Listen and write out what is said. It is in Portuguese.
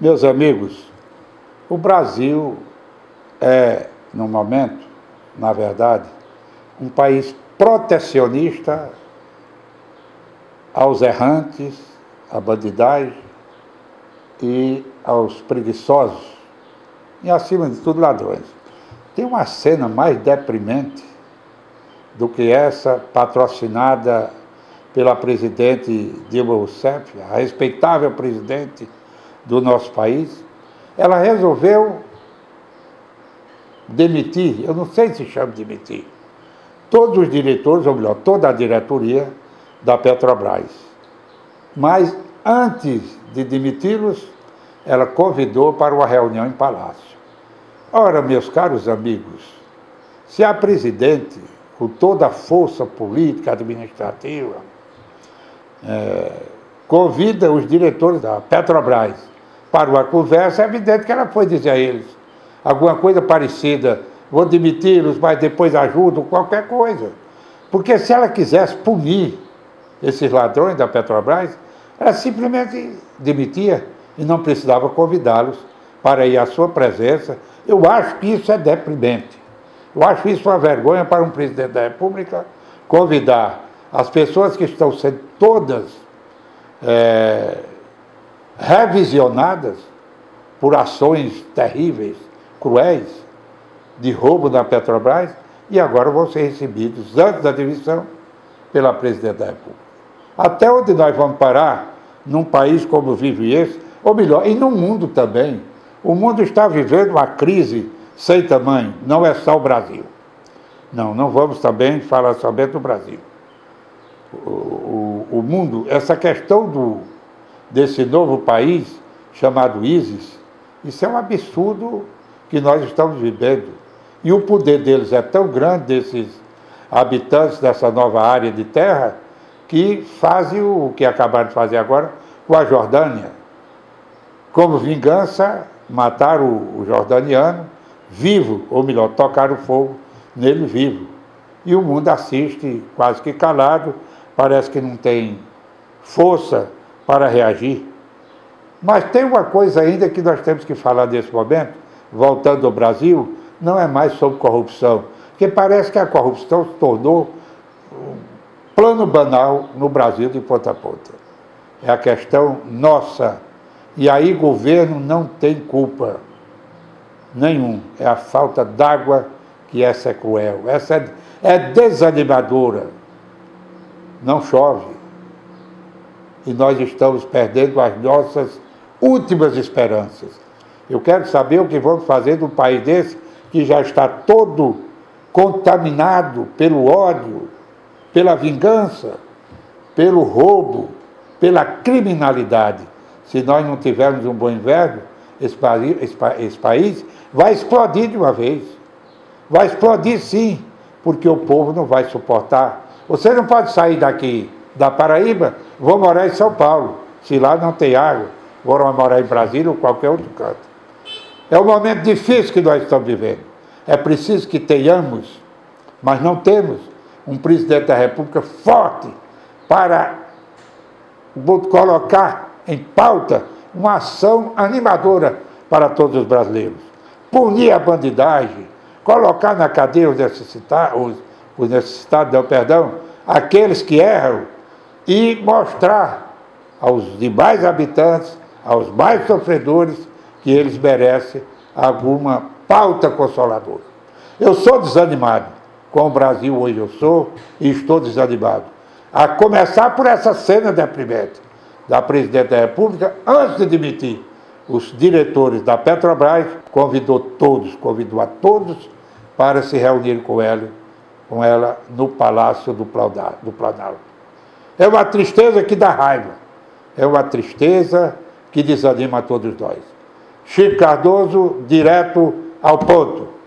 Meus amigos, o Brasil é, no momento, na verdade, um país protecionista aos errantes, à bandidagem e aos preguiçosos, e acima de tudo ladrões. Tem uma cena mais deprimente do que essa patrocinada pela presidente Dilma Rousseff, a respeitável presidente do nosso país, ela resolveu demitir, eu não sei se chama de demitir, todos os diretores, ou melhor, toda a diretoria da Petrobras. Mas antes de demiti-los, ela convidou para uma reunião em palácio. Ora, meus caros amigos, se a presidente, com toda a força política, administrativa, é, convida os diretores da Petrobras para uma conversa, é evidente que ela foi dizer a eles alguma coisa parecida, vou demiti-los, mas depois ajudo, qualquer coisa. Porque se ela quisesse punir esses ladrões da Petrobras, ela simplesmente demitia e não precisava convidá-los para ir à sua presença. Eu acho que isso é deprimente. Eu acho isso uma vergonha para um presidente da República convidar as pessoas que estão sendo todas é, revisionadas por ações terríveis, cruéis, de roubo da Petrobras, e agora vão ser recebidos, antes da demissão, pela presidente da República. Até onde nós vamos parar, num país como vive esse, ou melhor, e no mundo também. O mundo está vivendo uma crise sem tamanho, não é só o Brasil. Não, não vamos também falar somente do Brasil. O, o, o mundo, essa questão do, desse novo país chamado ISIS, isso é um absurdo que nós estamos vivendo. E o poder deles é tão grande, desses habitantes dessa nova área de terra, que fazem o que acabaram de fazer agora com a Jordânia. Como vingança, mataram o jordaniano vivo, ou melhor, tocaram fogo nele vivo. E o mundo assiste quase que calado, parece que não tem força para reagir. Mas tem uma coisa ainda que nós temos que falar nesse momento, voltando ao Brasil, não é mais sobre corrupção, porque parece que a corrupção se tornou plano banal no Brasil de ponta a ponta. É a questão nossa. E aí governo não tem culpa nenhum. É a falta d'água que essa é cruel. Essa é, é desanimadora. Não chove. E nós estamos perdendo as nossas últimas esperanças. Eu quero saber o que vamos fazer num país desse que já está todo contaminado pelo ódio, pela vingança, pelo roubo, pela criminalidade. Se nós não tivermos um bom inverno, esse país, esse país vai explodir de uma vez. Vai explodir sim, porque o povo não vai suportar. Você não pode sair daqui da Paraíba, vou morar em São Paulo. Se lá não tem água, vou morar em Brasília ou qualquer outro canto. É um momento difícil que nós estamos vivendo. É preciso que tenhamos, mas não temos, um presidente da República forte para colocar em pauta uma ação animadora para todos os brasileiros. Punir a bandidagem, colocar na cadeia os necessitados, os, os necessitados, não, perdão, aqueles que erram e mostrar aos demais habitantes, aos mais sofredores, que eles merecem alguma pauta consoladora. Eu sou desanimado com o Brasil hoje eu sou e estou desanimado. A começar por essa cena deprimente da presidente da República, antes de demitir os diretores da Petrobras, convidou todos, convidou a todos para se reunir com ela, com ela no Palácio do Planalto. É uma tristeza que dá raiva, é uma tristeza que desanima a todos nós. Chico Cardoso, direto ao ponto.